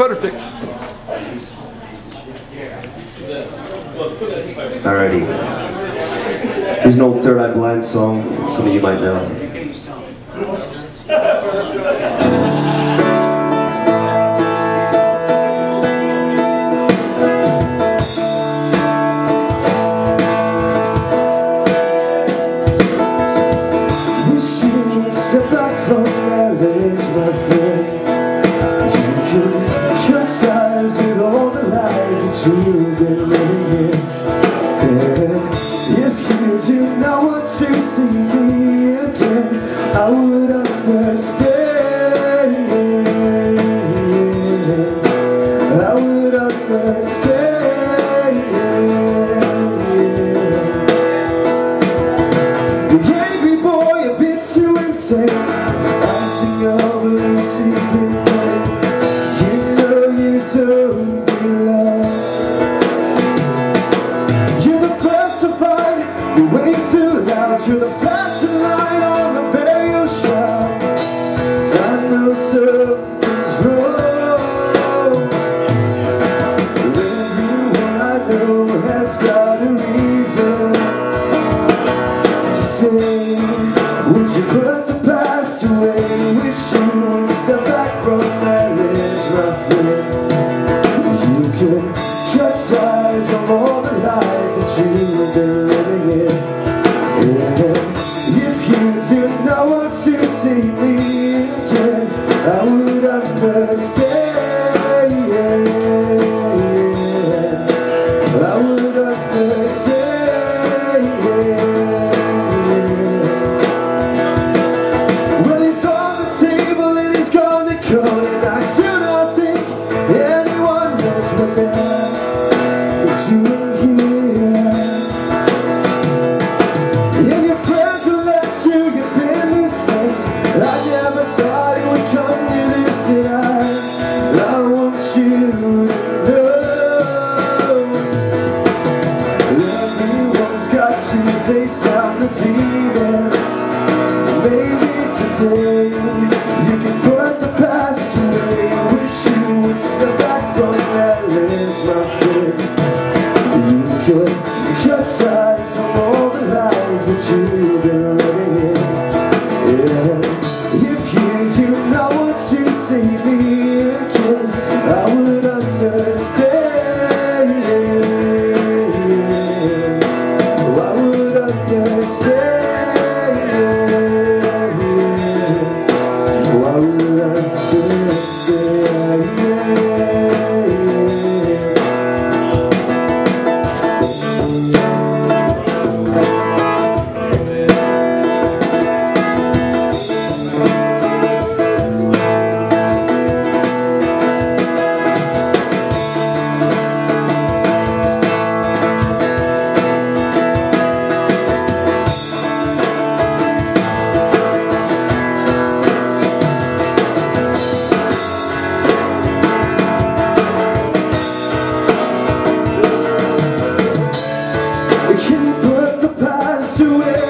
perfect. Alrighty. There's an old Third Eye Blind song some of you might know. been living here You way too loud, you're the of light on the burial shroud I know something's wrong. Everyone I know has got a reason To say, would you put the past away? Wish you would step back from that ledge roughly You to see me again I would have never stayed I would down the demons Maybe today you can put the